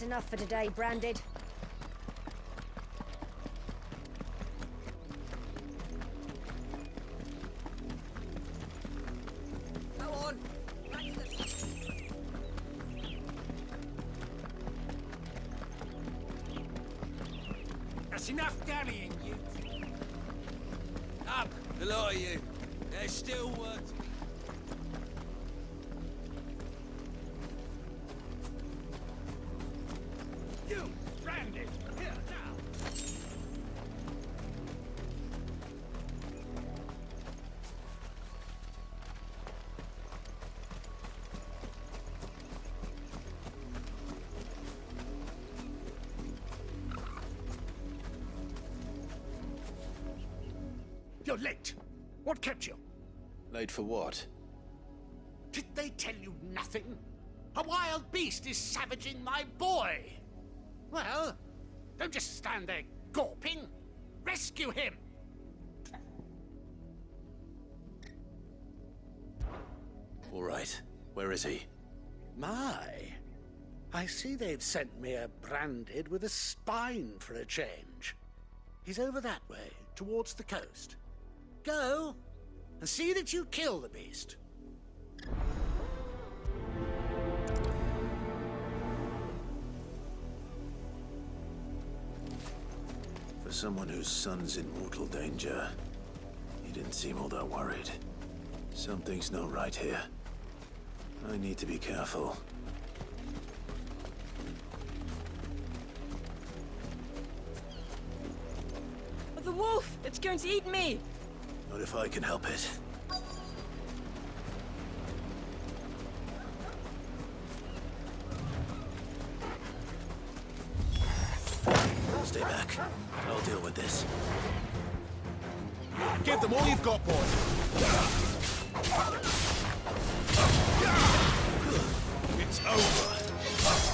That's enough for today, Branded. Go on. That's enough dallying, you. Up, the lot of you. There's still work You're late. What kept you? Late for what? Did they tell you nothing? A wild beast is savaging my boy. Well, don't just stand there gawping. Rescue him. All right. Where is he? My. I see they've sent me a branded with a spine for a change. He's over that way, towards the coast. Go and see that you kill the beast. For someone whose son's in mortal danger, he didn't seem all that worried. Something's not right here. I need to be careful. The wolf! It's going to eat me! Not if I can help it. Stay back. I'll deal with this. Give them all you've got, boy. It's over.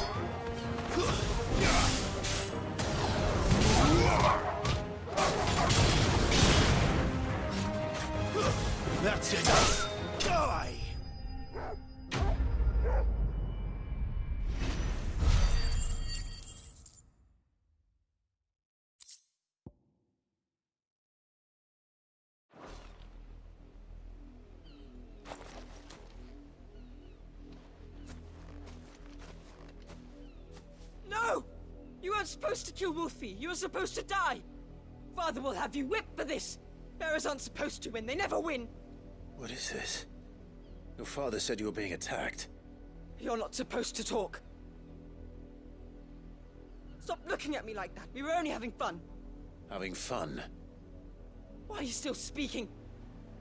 Supposed to kill Wolfie. You were supposed to die. Father will have you whipped for this. Bearers aren't supposed to win. They never win. What is this? Your father said you were being attacked. You're not supposed to talk. Stop looking at me like that. We were only having fun. Having fun. Why are you still speaking?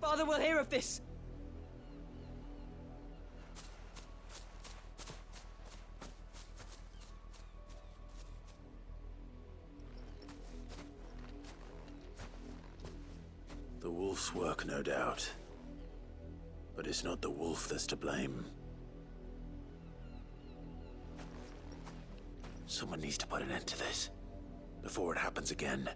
Father will hear of this. Wolf's work, no doubt. But it's not the wolf that's to blame. Someone needs to put an end to this. Before it happens again.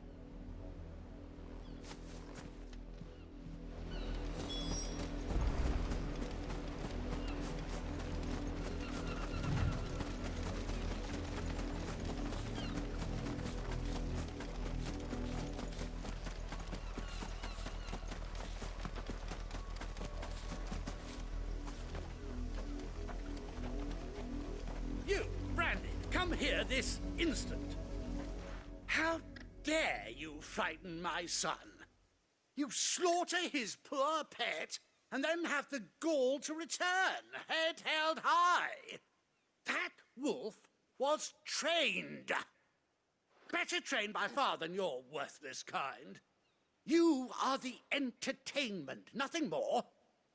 Come here this instant. How dare you frighten my son? You slaughter his poor pet and then have the gall to return, head held high. That wolf was trained. Better trained by far than your worthless kind. You are the entertainment, nothing more.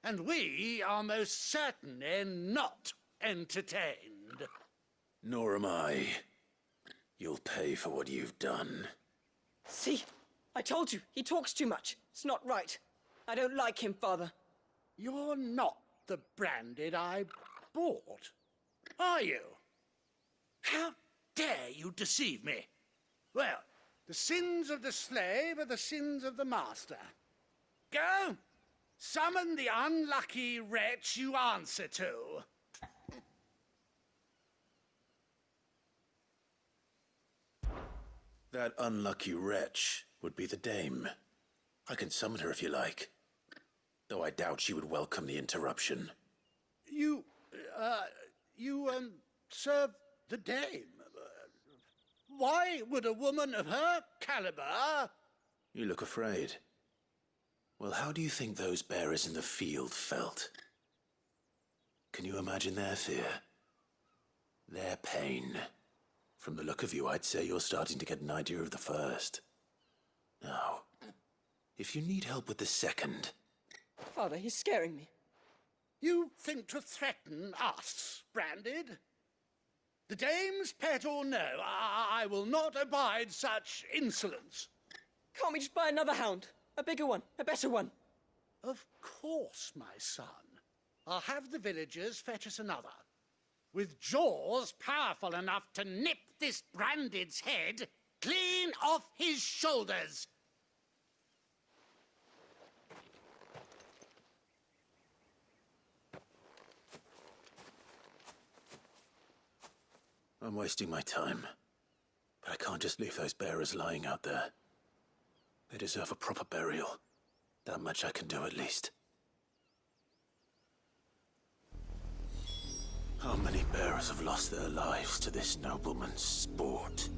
And we are most certainly not entertained. Nor am I. You'll pay for what you've done. See? I told you, he talks too much. It's not right. I don't like him, Father. You're not the branded I bought, are you? How dare you deceive me? Well, the sins of the slave are the sins of the master. Go, summon the unlucky wretch you answer to. That unlucky wretch would be the dame. I can summon her if you like. Though I doubt she would welcome the interruption. You, uh, you, um, serve the dame. Why would a woman of her caliber? You look afraid. Well, how do you think those bearers in the field felt? Can you imagine their fear? Their pain? From the look of you, I'd say you're starting to get an idea of the first. Now, if you need help with the second, Father, he's scaring me. You think to threaten us, Branded? The dame's pet or no, I, I will not abide such insolence. Can't we just buy another hound? A bigger one, a better one. Of course, my son. I'll have the villagers fetch us another. With jaws powerful enough to nip this Branded's head clean off his shoulders. I'm wasting my time. But I can't just leave those bearers lying out there. They deserve a proper burial. That much I can do at least. How many bearers have lost their lives to this nobleman's sport?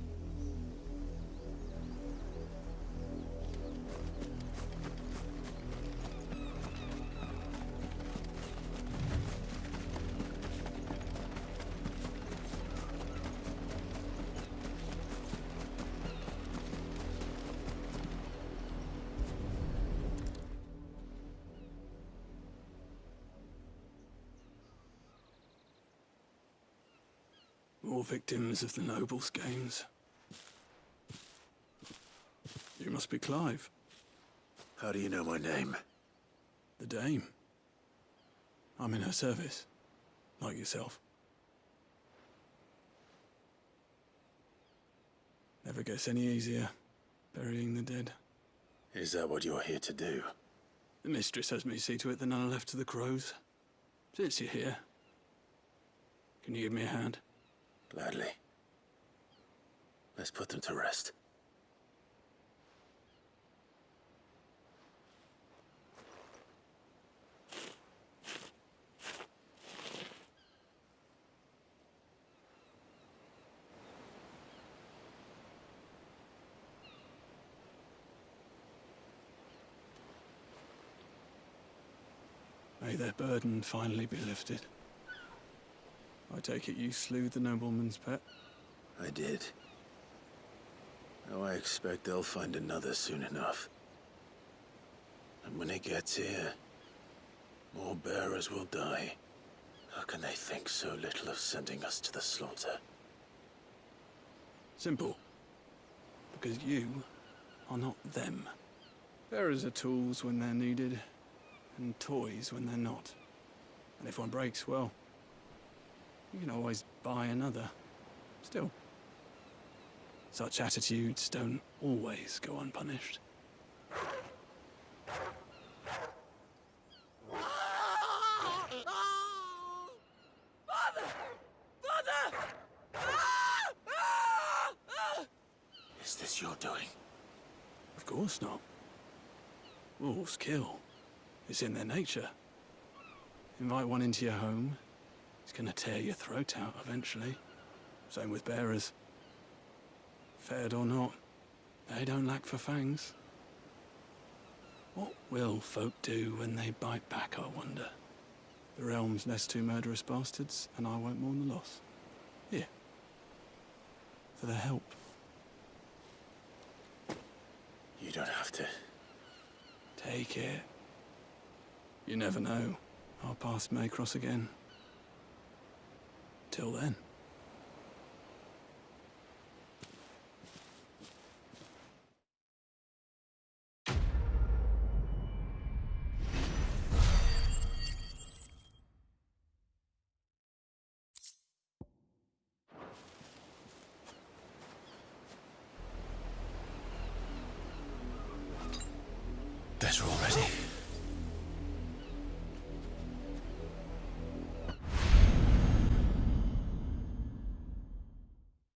More victims of the Nobles Games. You must be Clive, How do you know my name? the Dame. I'm in her service, like yourself. Never gets any easier, burying the dead. Is that what you're here to do? The mistress has me see to it that none are left to the crows. Since you're here, can you give me a hand? Gladly. Let's put them to rest. May their burden finally be lifted. I take it you slew the nobleman's pet? I did. Now I expect they'll find another soon enough. And when it gets here, more bearers will die. How can they think so little of sending us to the slaughter? Simple. Because you are not them. Bearers are tools when they're needed, and toys when they're not. And if one breaks, well, you can always buy another. Still, such attitudes don't always go unpunished. Father! Father! Is this your doing? Of course not. Wolves kill. It's in their nature. Invite one into your home, he's gonna tear your throat out eventually. Same with bearers. Fed or not, they don't lack for fangs. What will folk do when they bite back, I wonder? The realm's less two murderous bastards, and I won't mourn the loss. Here. For their help. You don't have to. Take it. You never know. Our paths may cross again. Till then. Better already.